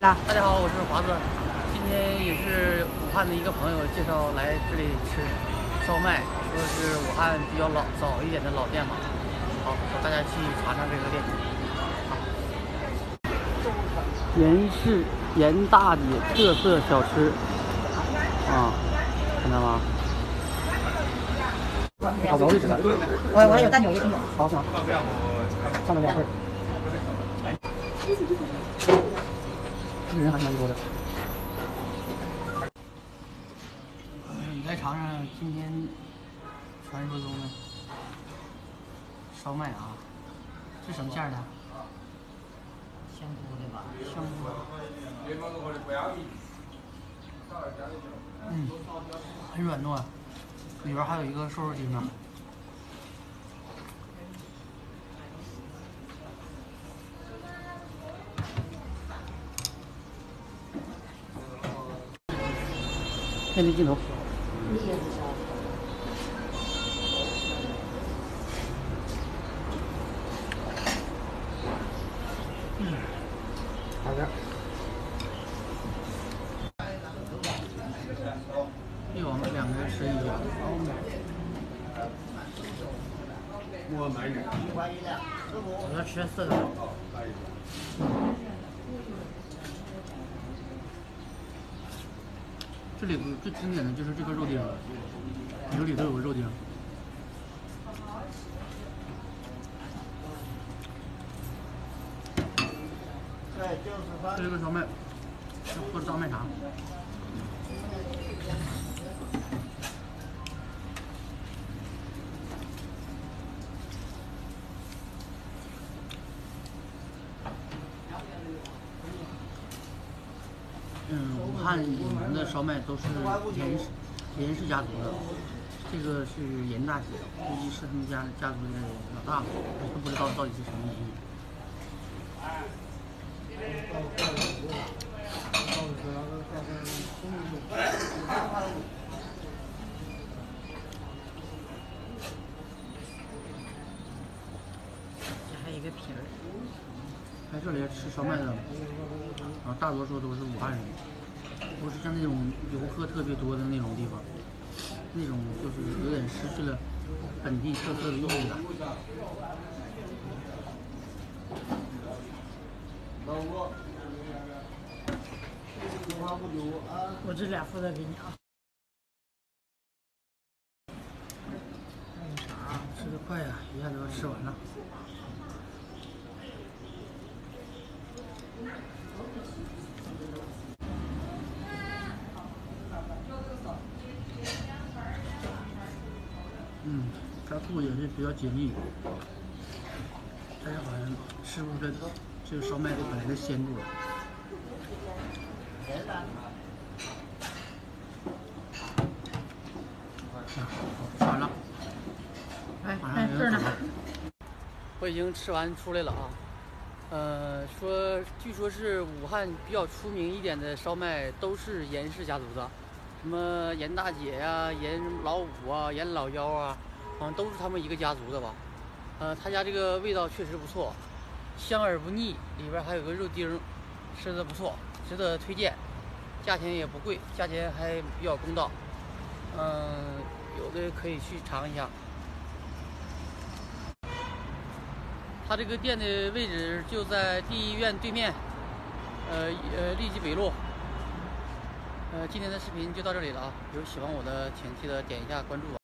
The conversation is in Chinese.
大家好，我是华子。今天也是武汉的一个朋友介绍来这里吃烧麦，说是武汉比较老早一点的老店嘛。好，大家去尝尝这个店。严氏严大姐特色小吃啊，看到吗？好着急似的。我我还有蛋卷也挺有。好，上上了两份。这人还蛮多的。你再尝尝今天传说中的烧麦啊，是什么馅儿的？香菇的吧？香菇。嗯，很软糯，里边还有一个瘦肉精呢。面对镜头。嗯，好的。一我们两个人吃一个。我要吃四个。这里最经典的就是这个肉丁，油里头有个肉丁。这个烧麦，喝大麦茶。嗯，武汉有名的烧麦都是严氏严氏家族的，这个是严大姐，估计是他们家的家族的老大，我都不知道到底是什么原因。这还有一个皮儿。来这里吃烧麦的，啊，大多数都是武汉人，不是像那种游客特别多的那种地方，那种就是有点失去了本地特色的意义了。我这俩负责给你啊。啊，吃的快呀，一下就要吃完了。嗯，炸兔也是比较解密，但是好像吃不出来这个烧麦的本来的鲜度。吃完了。哎，这儿呢。我已经吃完出来了啊，呃，说据说是武汉比较出名一点的烧麦都是严氏家族的，什么严大姐呀、严老五啊、严老幺啊，好像都是他们一个家族的吧。呃，他家这个味道确实不错，香而不腻，里边还有个肉丁，吃的不错，值得推荐，价钱也不贵，价钱还比较公道，嗯、有的可以去尝一下。他这个店的位置就在第一医院对面，呃呃，利济北路。呃，今天的视频就到这里了啊！有喜欢我的，请记得点一下关注啊。